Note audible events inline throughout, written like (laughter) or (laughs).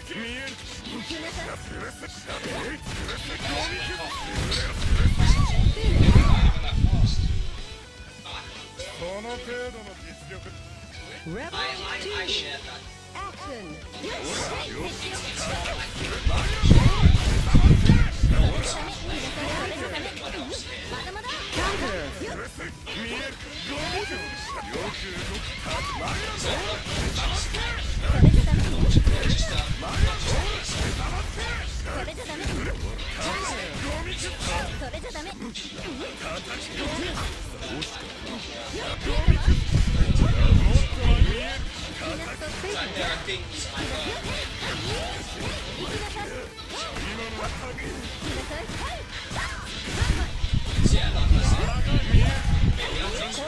よく動く。こ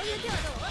ういう手はどう？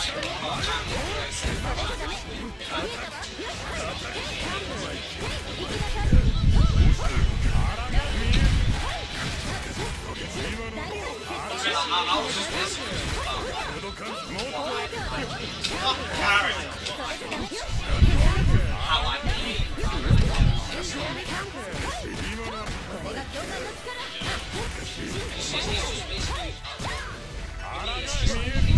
I, I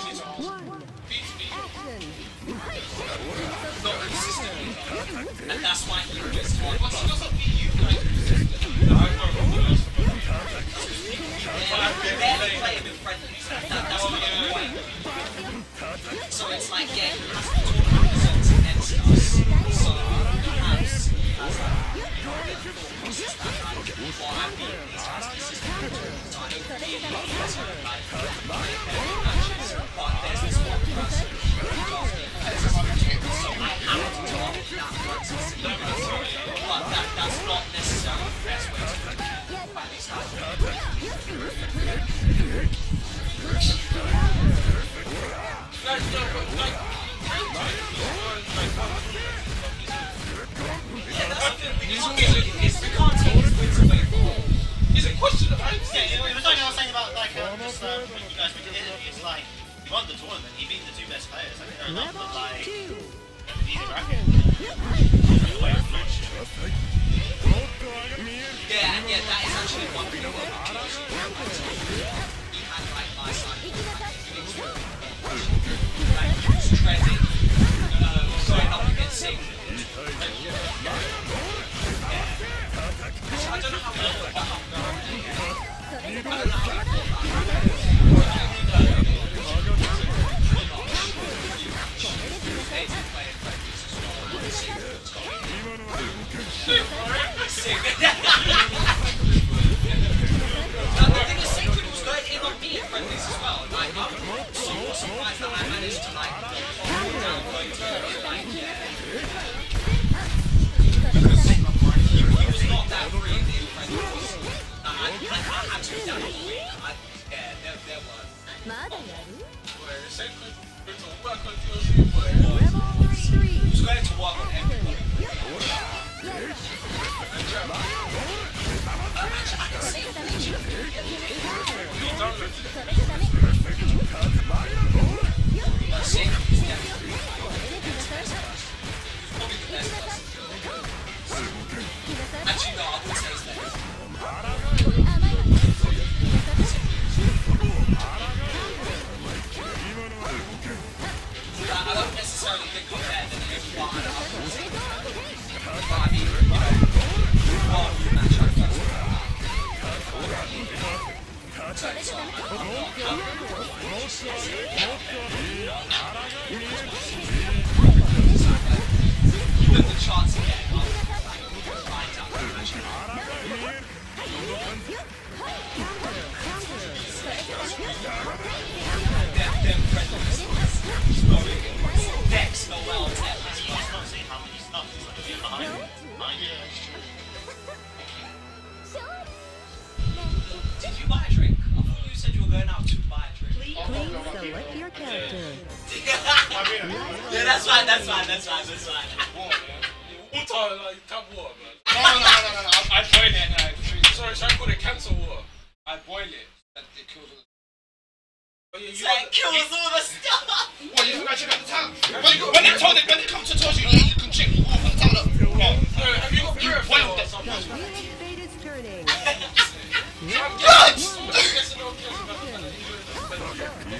won the tournament, he beat the two best players. I mean, fair enough, but like he's a bracket. Yeah, yeah, that is actually one thing about. He had like my son, like he uh, going up against Satan. Yeah. So I don't know how he got that up. I don't know how he got that up. (laughs) Like, I'm so surprised that I managed to, like,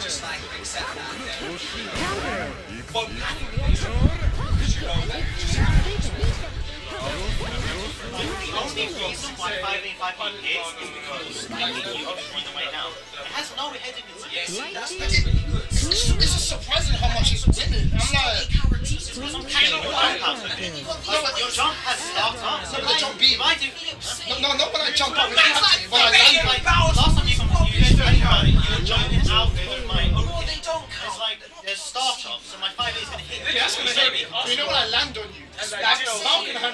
just like accept that. Then, but because you know that just have to. The only reason why 585 hits is because I think you through the way down. It has no heading into see, that's, really good. It's, it's surprising how much it's winning. I'm like. No, but your jump has start up. The jump do, no, no, not when I jump up when I land last time you you did jumping out of my. Oh, they don't It's like there's start up, so my five is gonna hit. Yeah, that's gonna hit me. You know when I land on you? And Like,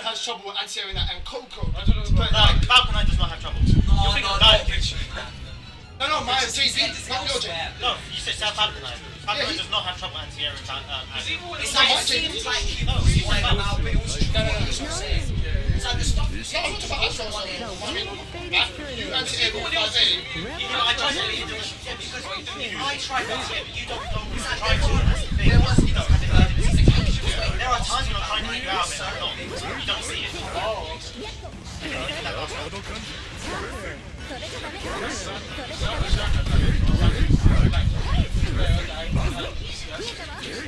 has trouble with anti-air and Coco. I don't know, But No, like, Falcon Knight does not have trouble. No, You no, no, that? no, no, mine is It's JB, not your elsewhere. No, you said South Falcon Knight. Falcon he- does not have trouble anti-air and um, It's not my seems JB. like he was like about, but it was true. That's what I'm saying. So the stuff you No, said, I'm not talking about that show. one in- The I mean, Wheel of Fate uh, is you turning. anti-air with five eight. You know, I tried to leave it. Yeah, because if I try to do it, you don't know who's trying to. That's the thing. There was, you know, there are times when I'm trying to figure out, but I don't. You don't see it. Oh. それじゃダメそれじゃダメそれじゃダメ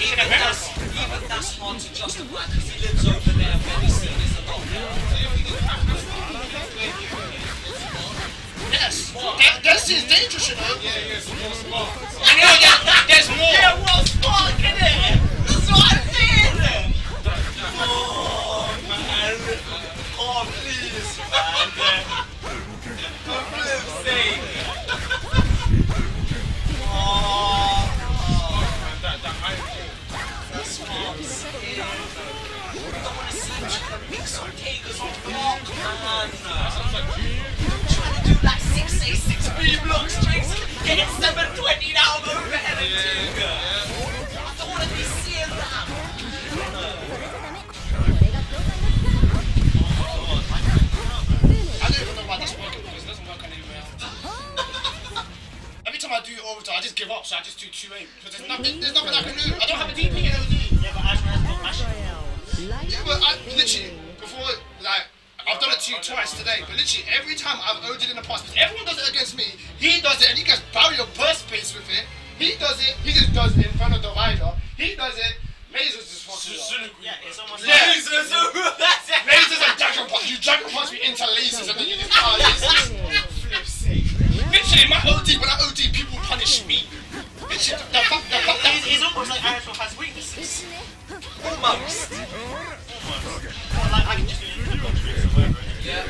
even that's, even that's hard to justify because he lives over there where the scene is a lot. Yes. That, that scene's dangerous, you know. Yeah, yeah, it's more smart. I'm saying! Oh. Oh. Oh, that iron that's I'm saying. I don't want to see you trying to mix on block. Trying to do like 6A, 6B block strings, getting 720 down overhead and. I don't want to be seeing that. Give up, so I just do 2 8 because there's nothing, there's nothing I can do. I don't have a DP in OD. Yeah, but Ashman has no Yeah, but I literally, before, like, I've done it to you twice today, but literally every time I've OD'd in the past, because everyone does it against me, he does it and he gets barrier burst space with it. He does it, he just does it in front of the rider. He does it, lasers just fucking up. Yeah, it's almost Yeah. like. (laughs) That's it. Lasers and dragon punch, you dragon punch me into lasers and then you just, oh, yes. (laughs) Literally, my OD, when I OD, people punish me. Literally, the fuck, the fuck, It's, it's almost like Ashman has weaknesses. Almost. Like, I can just do. Yeah.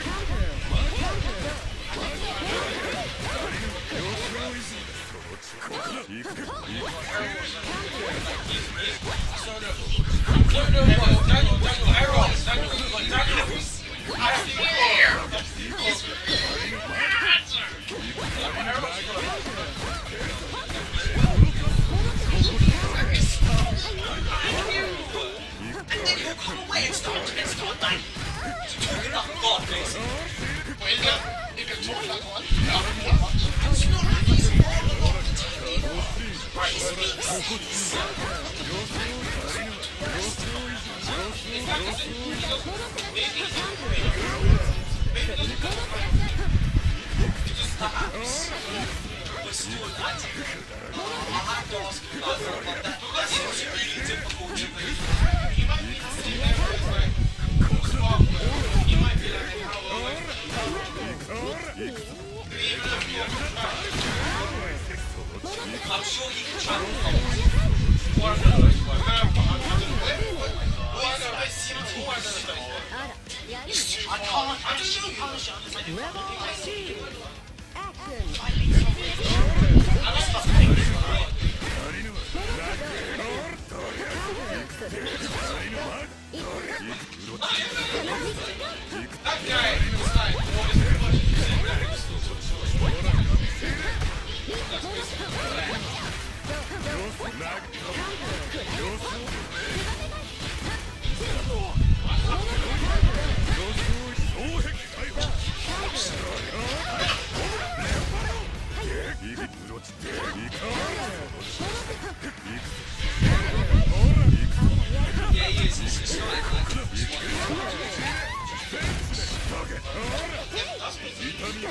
He'll come away and start and start like talking up God basically. Wait, he can, he can talk like one. No, not much. It's not like he's all along the time either. He speaks. Perhaps. We're still. I'll have to ask you guys about that. That really difficult to read. I'm sure he can travel from What I know is what I know, but I don't know. All I know is 痛みを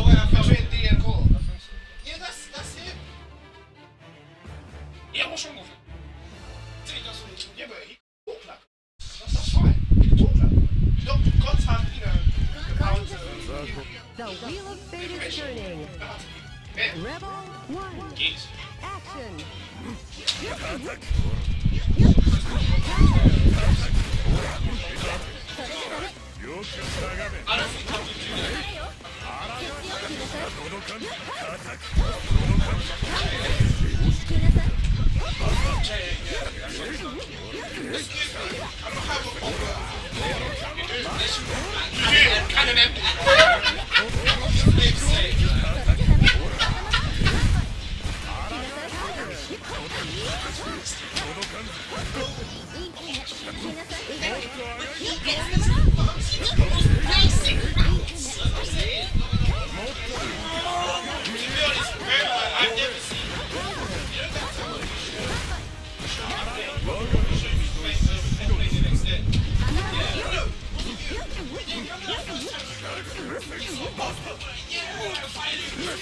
Yeah, what's wrong with him? Yeah, but he can talk like that's, that's fine. He talk like You don't God's have, you know, the power to The wheel of fate is turning. Rebel one. Action. I don't think I would do that. 届かん。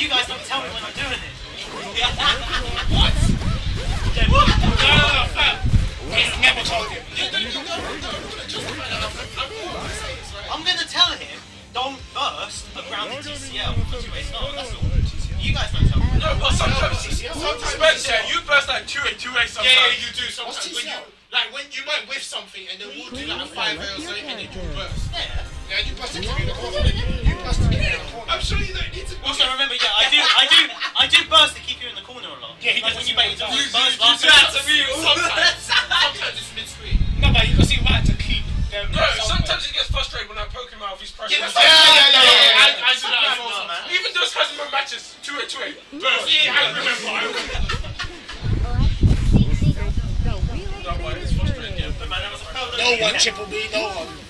you guys don't tell me when I'm doing it. What? I'm gonna tell him, don't burst a grounded TCL because you waste not. That's all. You guys don't tell me. No, but sometimes, Sometimes Spencer, you burst like 2A, 2A sometimes. Yeah, yeah, you do sometimes. What's When you, like when you might whiff something and then we'll do like a five or something and then you burst. Yeah. Yeah, you burst to keep I'm sure you don't need to. Also, remember, yeah, I do, I do, I do burst to keep you in the corner a lot. Yeah, he like does when you that bait all you the burst time. last do that to me. Sometimes. Sometimes it's mid screen. No, but you can see why to keep them. No, sometimes he gets frustrated when I poke him out of his pressure. Yeah, yeah, yeah, yeah, yeah. I, I do that as well. man. Even those Hasman matches, 2A, 2A. Burst. Yeah, I remember. I remember. The wheel of one fate is is frustrating. turning. But man, that was a problem. No one, Triple B, no one.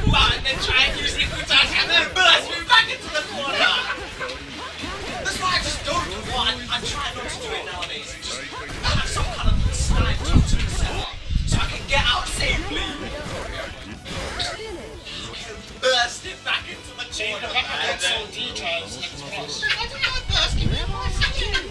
out and then try and use touch and then burst me back into the corner. That's why I just don't do what I, try not to do it nowadays. Just have some kind of talk to myself so I can get out safely. Burst it back into the corner. And then, I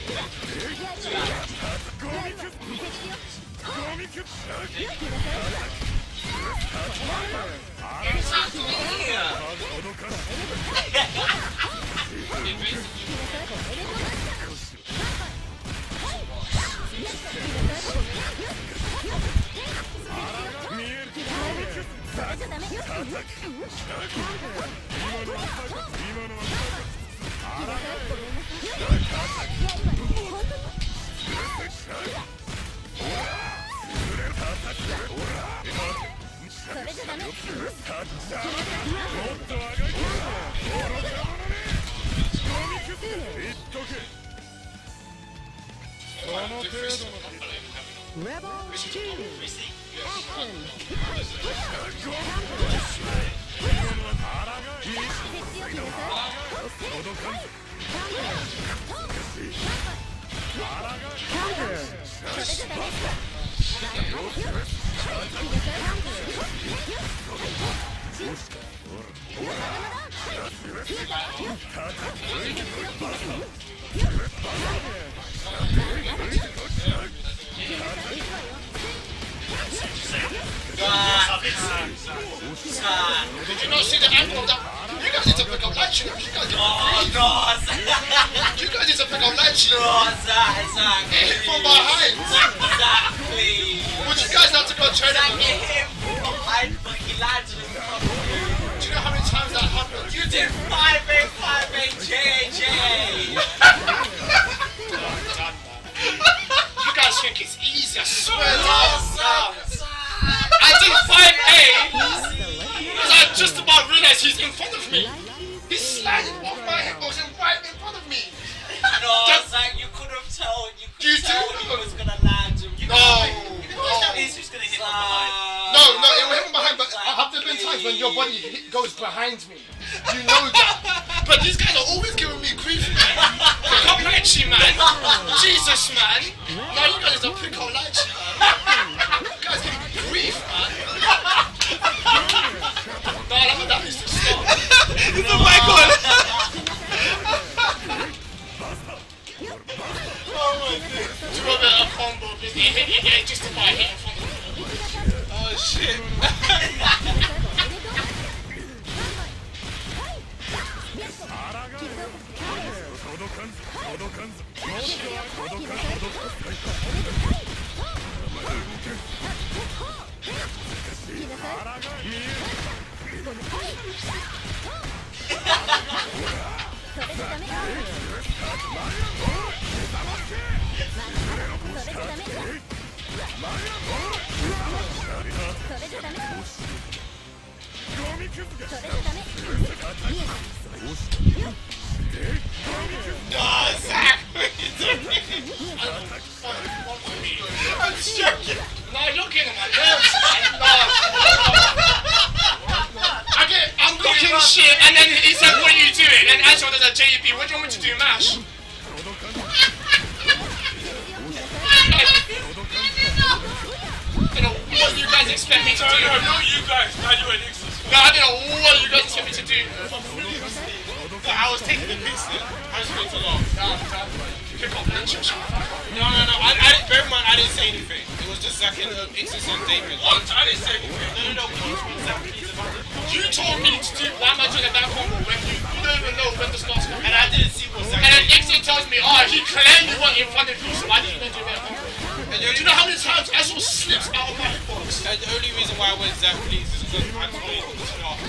見える。Did you not see the angle of that? You guys need to pick up light shit. You guys need Oh, no, you guys need to pick up light shit. No, Zach, Zach, Hit from behind. Zach, please. Would you guys have to go train Zach, him? you hit him from behind, but he landed in front of. Do you know how many times that happened? You did 5 8 5 8 (laughs) JJ. You guys think it's easy, I swear No, down. I did 5A because I just about realized he's in front of me. He's sliding off my headbox and right in front of me. No, Just- Zach, you could have told. You could You tell do? he was gonna land him. No. That is who's gonna hit from behind. No, no, it will hit me behind, but have there been times when your body hit, goes behind me? You know that. But these guys are always giving me grief, man. Pick man. (laughs) Jesus, man. Now you guys are pick No, no, no. I, I didn't, bear in mind, I didn't say anything. It was just Zach and um, Ixis and Damien. What? I didn't say anything. No, no, no. We just want Zach he's about to- You told me to do why am I doing that combo when you, you don't even know when the start's coming. And I didn't see what Zach And then did. Ixie tells me, oh, he clearly went in front of you, so why did you not do that combo? And Do you know how many times I saw slips out of my box? And the only reason why I went Zach please is because I told him to start.